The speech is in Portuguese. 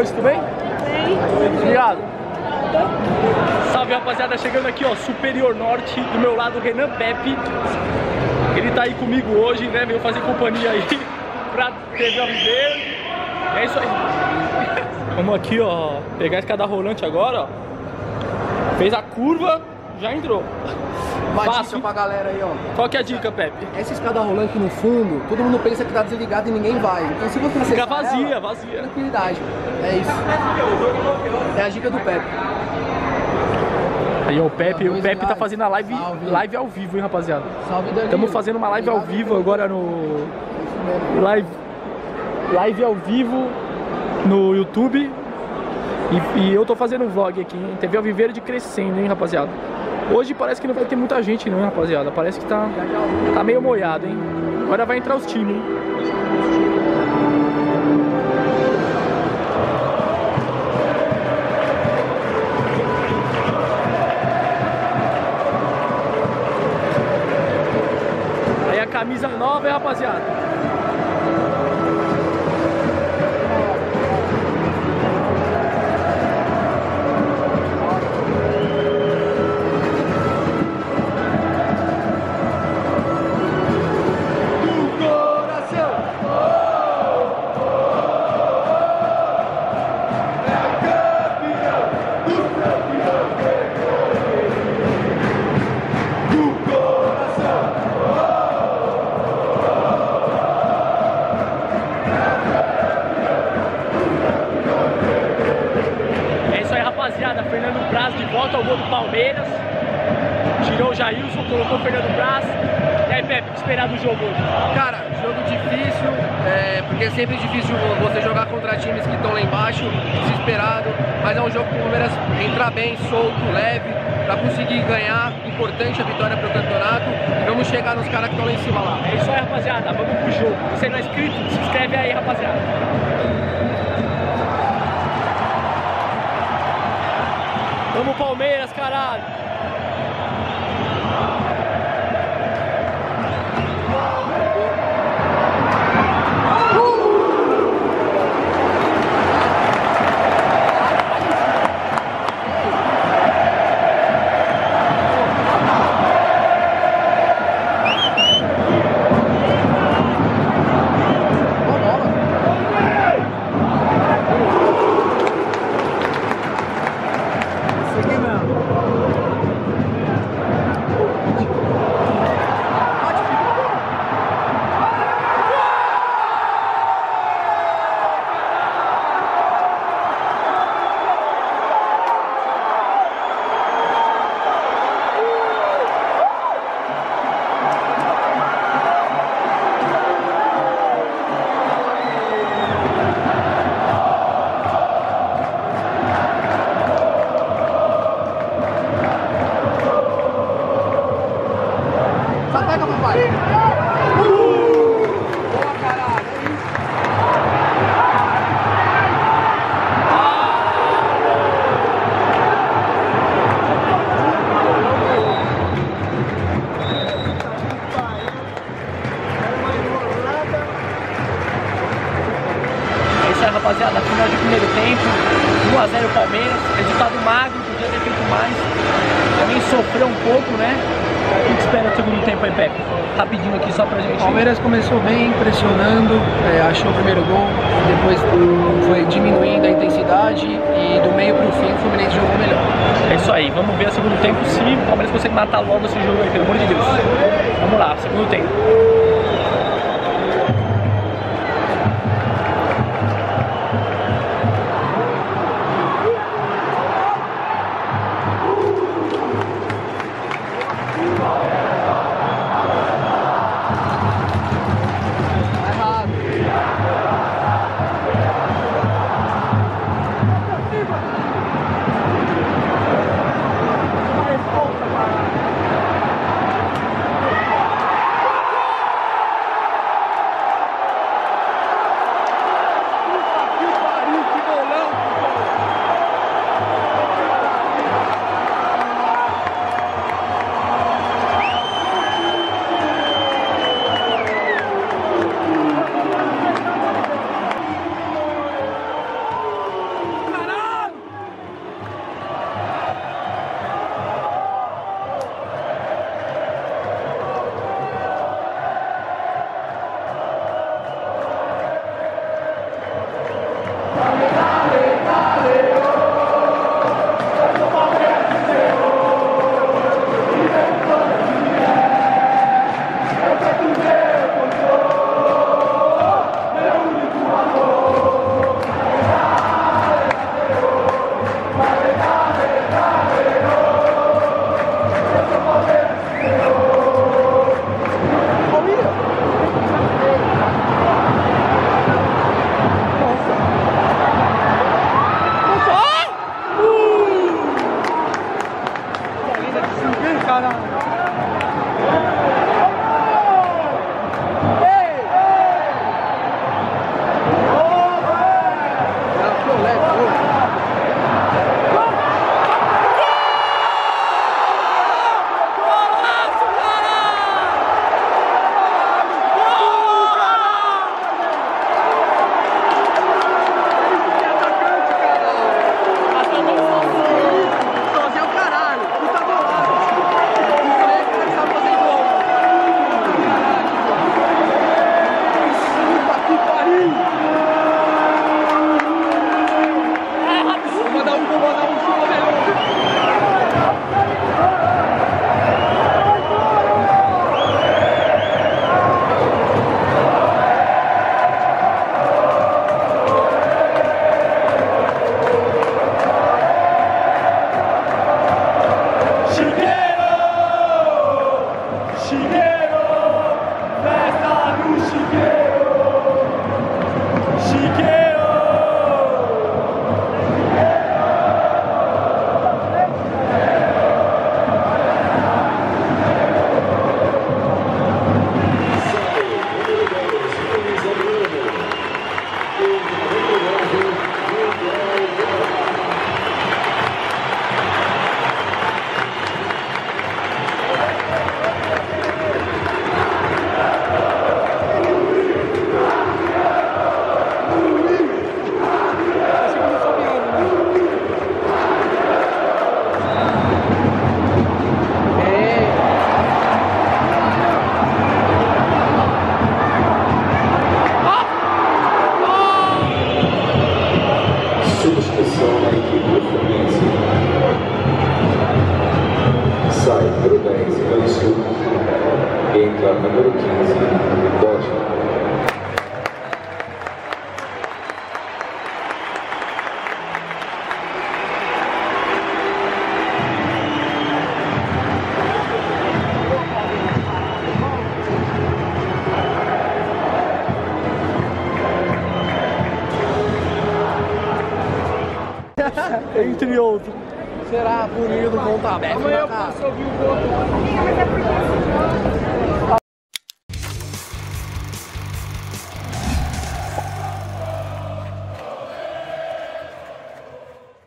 noite, tudo bem? Bem. Obrigado. Salve rapaziada, chegando aqui ó, Superior Norte, do meu lado Renan Pepe. Ele tá aí comigo hoje, né? Veio fazer companhia aí pra TV Alviverde. É isso aí. Vamos aqui ó, pegar a escada rolante agora, ó. Fez a curva, já entrou. Uma Fácil. dica pra galera aí, ó. Qual que é a dica, Pepe? Essa escada rolante no fundo, todo mundo pensa que tá desligada e ninguém vai. Então se você Fica vazia, ela, vazia. Tranquilidade. É isso. É a dica do Pepe. Aí ó, o Pepe, o Pepe tá fazendo a live, Salve. live ao vivo, hein, rapaziada. Salve, Danilo. Estamos fazendo uma live ao vivo agora no live live ao vivo no YouTube. E, e eu tô fazendo um vlog aqui, hein? TV Alviverde crescendo, hein, rapaziada. Hoje parece que não vai ter muita gente, não, rapaziada. Parece que tá, tá meio molhado, hein. Agora vai entrar os times, hein. Aí a camisa nova, hein, rapaziada. Colocou o Fernando Braz. E aí, Pepe, o que esperar do jogo hoje? Cara, jogo difícil, é, porque é sempre difícil você jogar contra times que estão lá embaixo, desesperado, mas é um jogo que o Palmeiras entrar bem, solto, leve, pra conseguir ganhar, importante a vitória pro campeonato, e vamos chegar nos caras que estão lá em cima lá. É isso aí, rapaziada. Vamos pro jogo. Se você não é inscrito, se inscreve aí, rapaziada. Vamos, Palmeiras, caralho. Amen. Sofreu um pouco, né? O que espera do segundo tempo aí, Pepe? Rapidinho aqui só pra gente. O Palmeiras começou bem, pressionando, é, achou o primeiro gol, depois foi diminuindo a intensidade e do meio pro fim o Fluminense jogou melhor. É isso aí, vamos ver o segundo tempo se o Palmeiras consegue matar logo esse jogo aí, pelo amor de Deus. Vamos lá, segundo tempo. She did. Entre outros. Será punido com o Tabef Amanhã na eu posso ouvir o voto.